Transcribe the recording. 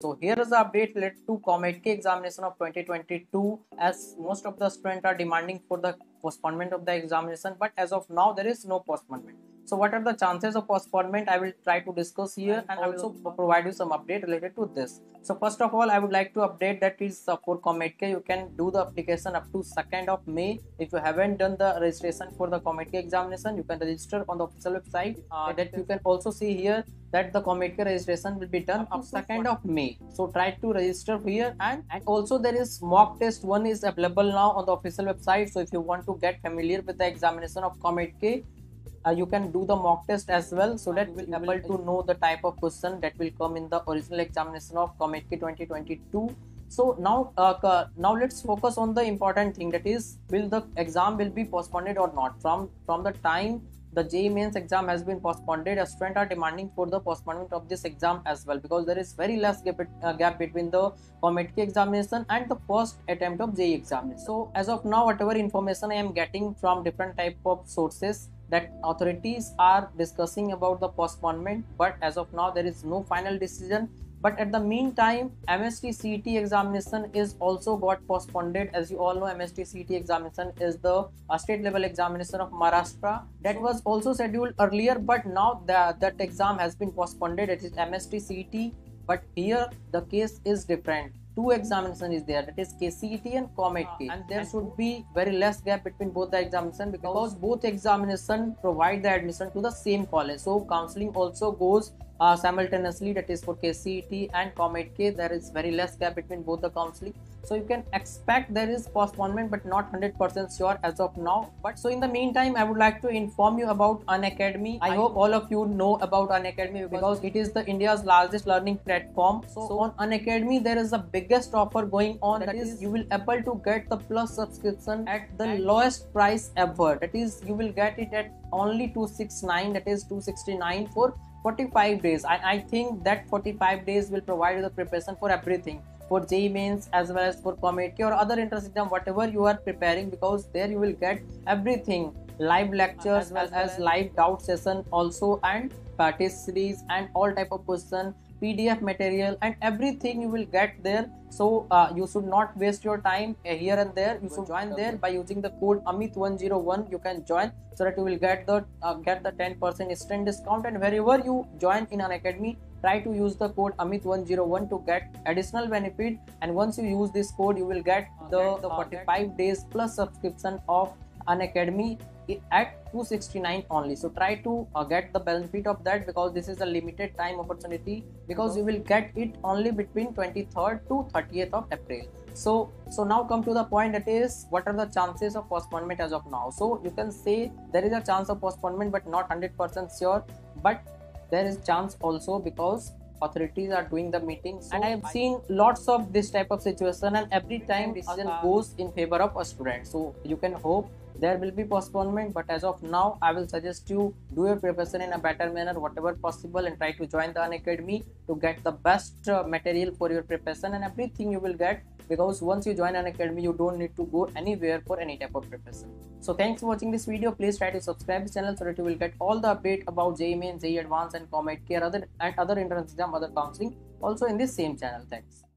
So here is the update related to COMEDK examination of 2022 as most of the students are demanding for the postponement of the examination but as of now there is no postponement. So what are the chances of postponement? I will try to discuss here and also provide you some update related to this. So first of all, I would like to update that is uh, for COMEDK, you can do the application up to 2nd of May. If you haven't done the registration for the COMEDK examination, you can register on the official website. Uh, that you can also see here that the COMEDK registration will be done up 2nd of May. So try to register here. And, and also there is mock test one is available now on the official website. So if you want to get familiar with the examination of COMEDK, uh, you can do the mock test as well so that we'll be able to know the type of question that will come in the original examination of COMEDK 2022 so now uh, now let's focus on the important thing that is will the exam will be postponed or not? From from the time the JEE mains exam has been postponed. As students are demanding for the postponement of this exam as well because there is very less gap, uh, gap between the COMEDK examination and the first attempt of JEE examination. So as of now whatever information I am getting from different type of sources that authorities are discussing about the postponement but as of now there is no final decision but at the meantime MHT CET examination is also got postponed. As you all know MHT CET examination is the uh, state level examination of maharashtra. That was also scheduled earlier but now the, that exam has been postponed. It is MHT CET but here the case is different. Two examination is there. That is KCET and COMEDK and there should be very less gap between both the examination because both examination provide the admission to the same college. So counseling also goes uh, simultaneously that is for KCET and COMEDK there is very less gap between both the counseling so you can expect there is postponement but not 100% sure as of now. But so in the meantime I would like to inform you about Unacademy I hope all of you know about Unacademy because it is the India's largest learning platform. So, so on Unacademy there is the biggest offer going on. That is you will able to get the plus subscription at the lowest price ever. That is you will get it at only 269 that is 269 for 45 days. I, I think that 45 days will provide you the preparation for everything for JEE mains as well as for COMEDK or other entrance exam whatever you are preparing because there you will get everything live lectures as well as live doubt session also and practice series and all type of question pdf material and everything you will get there. So uh, you should not waste your time uh, here and there. You should join there by using the code amit101 you can join so that you will get the uh, get the 10% instant discount. And wherever you join Unacademy try to use the code amit101 to get additional benefit. And once you use this code you will get the, the 45 days plus subscription of Unacademy at 269 only. So try to uh, get the benefit of that because this is a limited time opportunity because you will get it only between 23rd to 30th of april. So so now come to the point that is what are the chances of postponement as of now? So you can say there is a chance of postponement but not 100% sure. But there is chance also because authorities are doing the meetings so and i have seen lots of this type of situation and every time decision goes in favor of a student. So you can hope there will be postponement but as of now i will suggest you do your preparation in a better manner whatever possible and try to join the Unacademy to get the best uh, material for your preparation and everything you will get because once you join Unacademy you don't need to go anywhere for any type of preparation. So thanks for watching this video. Please try to subscribe the channel so that you will get all the update about JEE Main, JEE Advanced and COMEDK and other and other entrance exam other counseling also in this same channel. Thanks